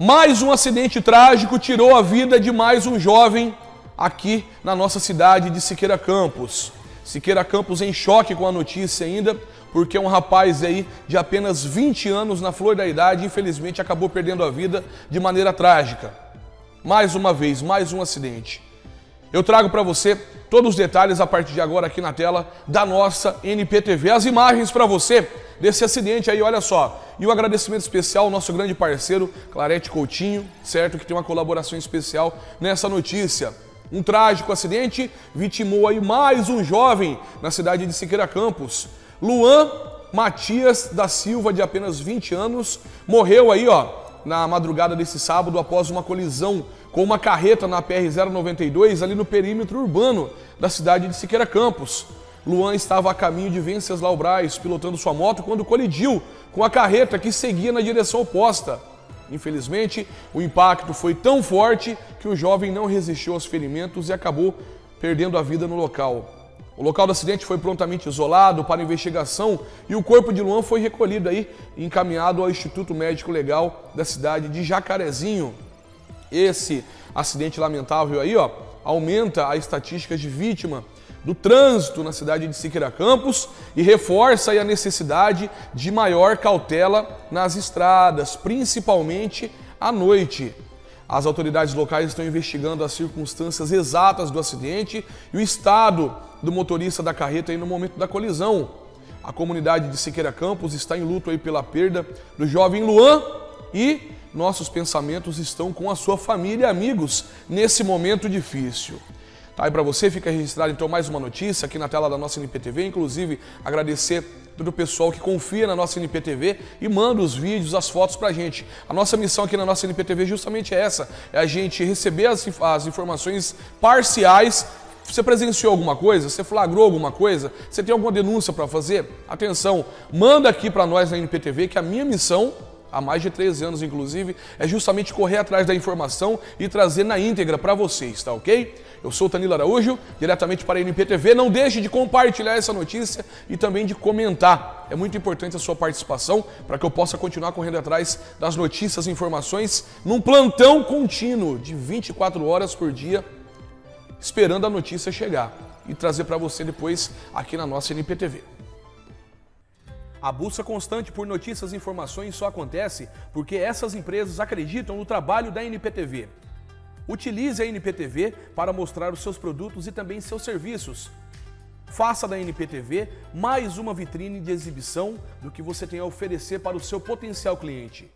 Mais um acidente trágico tirou a vida de mais um jovem aqui na nossa cidade de Siqueira Campos. Siqueira Campos em choque com a notícia ainda, porque um rapaz aí de apenas 20 anos na flor da idade, infelizmente acabou perdendo a vida de maneira trágica. Mais uma vez, mais um acidente. Eu trago para você todos os detalhes a partir de agora aqui na tela da nossa NPTV. As imagens para você desse acidente aí, olha só. E o um agradecimento especial ao nosso grande parceiro, Clarete Coutinho, certo? Que tem uma colaboração especial nessa notícia. Um trágico acidente vitimou aí mais um jovem na cidade de Siqueira Campos. Luan Matias da Silva, de apenas 20 anos, morreu aí, ó, na madrugada desse sábado após uma colisão com uma carreta na PR-092 ali no perímetro urbano da cidade de Siqueira Campos. Luan estava a caminho de Venceslau Braz, pilotando sua moto, quando colidiu com a carreta que seguia na direção oposta. Infelizmente, o impacto foi tão forte que o jovem não resistiu aos ferimentos e acabou perdendo a vida no local. O local do acidente foi prontamente isolado para investigação e o corpo de Luan foi recolhido aí e encaminhado ao Instituto Médico Legal da cidade de Jacarezinho. Esse acidente lamentável aí, ó, aumenta a estatística de vítima do trânsito na cidade de Siqueira Campos e reforça a necessidade de maior cautela nas estradas, principalmente à noite. As autoridades locais estão investigando as circunstâncias exatas do acidente e o estado do motorista da carreta no momento da colisão. A comunidade de Siqueira Campos está em luto aí pela perda do jovem Luan e nossos pensamentos estão com a sua família e amigos nesse momento difícil. Tá aí para você, fica registrado então mais uma notícia aqui na tela da nossa NPTV, inclusive agradecer todo o pessoal que confia na nossa NPTV e manda os vídeos, as fotos pra gente. A nossa missão aqui na nossa NPTV justamente é essa, é a gente receber as, as informações parciais você presenciou alguma coisa? Você flagrou alguma coisa? Você tem alguma denúncia para fazer? Atenção, manda aqui para nós na NPTV que a minha missão há mais de 13 anos inclusive, é justamente correr atrás da informação e trazer na íntegra para vocês, tá ok? Eu sou o Tanilo Araújo, diretamente para a NPTV. Não deixe de compartilhar essa notícia e também de comentar. É muito importante a sua participação para que eu possa continuar correndo atrás das notícias e informações num plantão contínuo de 24 horas por dia, esperando a notícia chegar e trazer para você depois aqui na nossa NPTV. A busca constante por notícias e informações só acontece porque essas empresas acreditam no trabalho da NPTV. Utilize a NPTV para mostrar os seus produtos e também seus serviços. Faça da NPTV mais uma vitrine de exibição do que você tem a oferecer para o seu potencial cliente.